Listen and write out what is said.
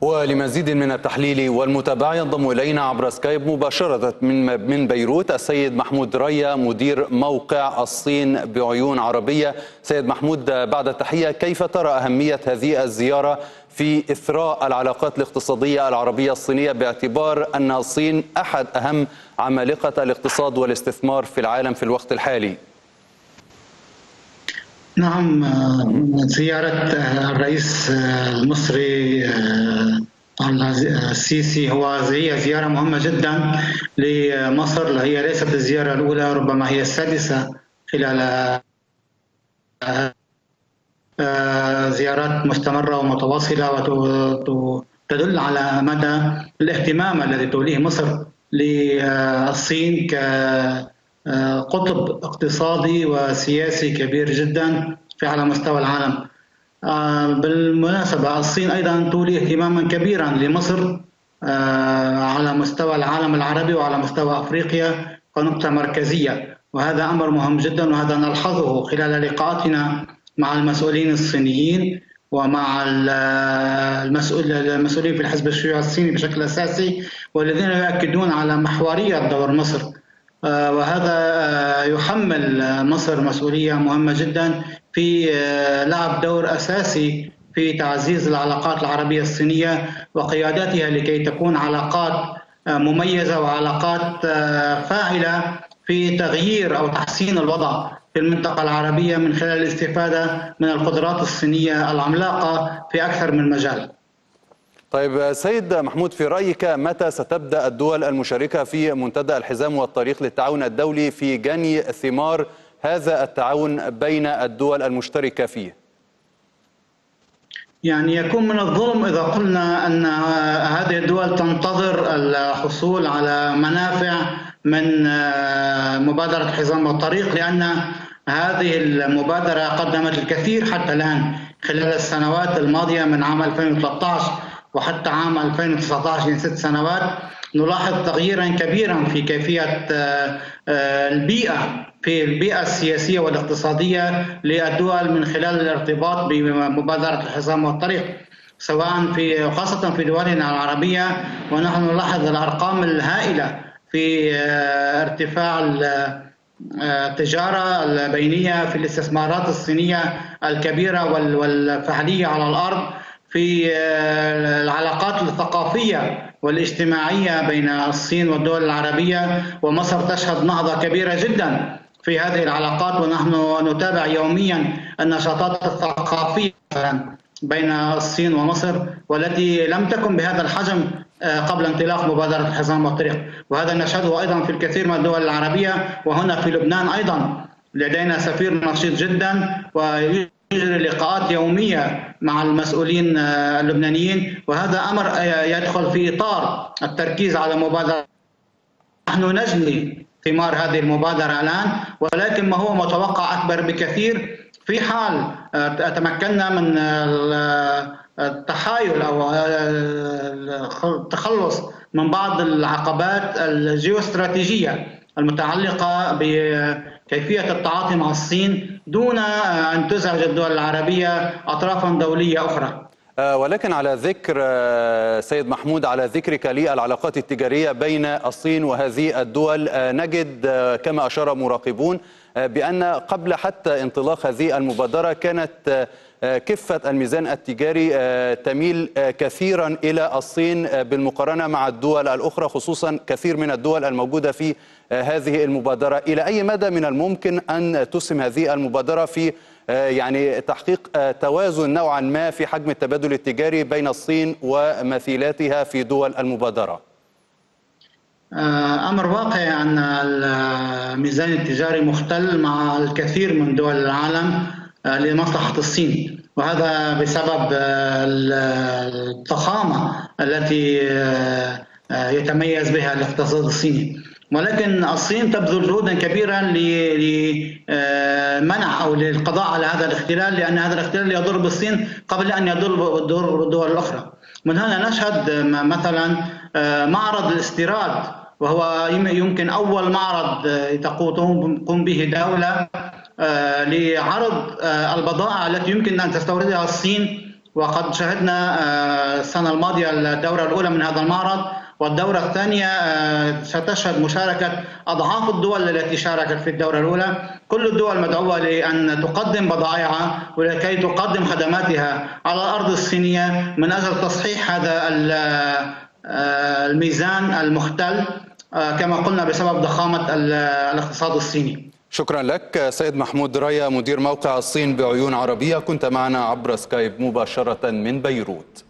ولمزيد من التحليل والمتابعة ينضم إلينا عبر سكايب مباشرة من من بيروت السيد محمود ريا مدير موقع الصين بعيون عربية. سيد محمود بعد التحية كيف ترى أهمية هذه الزيارة في إثراء العلاقات الاقتصادية العربية الصينية باعتبار أن الصين أحد أهم عمالقة الاقتصاد والاستثمار في العالم في الوقت الحالي؟ نعم زيارة الرئيس المصري السيسي. هو هي زيارة مهمة جدا لمصر هي ليست الزيارة الأولى ربما هي السادسة خلال زيارات مستمرة ومتواصلة وتدل على مدى الاهتمام الذي توليه مصر للصين ك قطب اقتصادي وسياسي كبير جدا في على مستوى العالم. بالمناسبة الصين أيضا تولي اهتماما كبيرا لمصر على مستوى العالم العربي وعلى مستوى أفريقيا كنقطة مركزية. وهذا أمر مهم جدا وهذا نلحظه خلال لقاءاتنا مع المسؤولين الصينيين ومع المسؤول المسؤولين في الحزب الشيوعي الصيني بشكل أساسي والذين يؤكدون على محورية دور مصر. وهذا يحمل مصر مسؤولية مهمة جدا في لعب دور أساسي في تعزيز العلاقات العربية الصينية وقيادتها لكي تكون علاقات مميزة وعلاقات فاعلة في تغيير أو تحسين الوضع في المنطقة العربية من خلال الاستفادة من القدرات الصينية العملاقة في أكثر من مجال. طيب سيد محمود في رأيك متى ستبدأ الدول المشاركة في منتدى الحزام والطريق للتعاون الدولي في جني ثمار هذا التعاون بين الدول المشتركة فيه؟ يعني يكون من الظلم إذا قلنا أن هذه الدول تنتظر الحصول على منافع من مبادرة حزام والطريق لأن هذه المبادرة قدمت الكثير حتى الآن خلال السنوات الماضية من عام 2013 وحتى عام 2019 يعني ست سنوات نلاحظ تغييرا كبيرا في كيفية البيئة في البيئة السياسية والاقتصادية للدول من خلال الارتباط بمبادرة الحزام والطريق سواء في خاصه في دولنا العربية. ونحن نلاحظ الأرقام الهائلة في ارتفاع التجارة البينية في الاستثمارات الصينية الكبيرة والفعليه على الأرض. في العلاقات الثقافية والاجتماعية بين الصين والدول العربية ومصر تشهد نهضة كبيرة جدا في هذه العلاقات ونحن نتابع يوميا النشاطات الثقافية بين الصين ومصر والتي لم تكن بهذا الحجم قبل انطلاق مبادرة الحزام والطريق. وهذا نشهده أيضا في الكثير من الدول العربية وهنا في لبنان أيضا. لدينا سفير نشيط جدا يجري لقاءات يومية مع المسؤولين اللبنانيين وهذا أمر يدخل في إطار التركيز على مبادرة. نحن نجني ثمار هذه المبادرة الآن ولكن ما هو متوقع أكبر بكثير في حال تمكنا من التحايل أو التخلص من بعض العقبات الجيوستراتيجية. المتعلقة بكيفية التعاطي مع الصين دون أن تزعج الدول العربية أطرافا دولية أخرى. ولكن على ذكر سيد محمود على ذكرك للعلاقات التجارية بين الصين وهذه الدول نجد كما أشار مراقبون بأن قبل حتى انطلاق هذه المبادرة كانت كفة الميزان التجاري تميل كثيرا إلى الصين بالمقارنة مع الدول الأخرى خصوصا كثير من الدول الموجودة في هذه المبادرة. إلى أي مدى من الممكن أن تسهم هذه المبادرة في يعني تحقيق توازن نوعا ما في حجم التبادل التجاري بين الصين ومثيلاتها في دول المبادرة؟ أمر واقع أن الميزان التجاري مختل مع الكثير من دول العالم. لمصلحة الصين وهذا بسبب الضخامة التي يتميز بها الاقتصاد الصيني ولكن الصين تبذل جهودا كبيرا لمنع أو للقضاء على هذا الاختلال لأن هذا الاختلال يضر بالصين قبل أن يضر بالدول الأخرى. من هنا نشهد مثلا معرض الاستيراد وهو يمكن أول معرض تقوم به دولة لعرض البضائع التي يمكن أن تستوردها الصين. وقد شهدنا السنة الماضية الدورة الأولى من هذا المعرض. والدورة الثانية ستشهد مشاركة أضعاف الدول التي شاركت في الدورة الأولى. كل الدول مدعوة لأن تقدم بضائعها ولكي تقدم خدماتها على الأرض الصينية. من أجل تصحيح هذا الميزان المختل كما قلنا بسبب ضخامة الاقتصاد الصيني. شكرا لك. سيد محمود رايا مدير موقع الصين بعيون عربية كنت معنا عبر سكايب مباشرة من بيروت.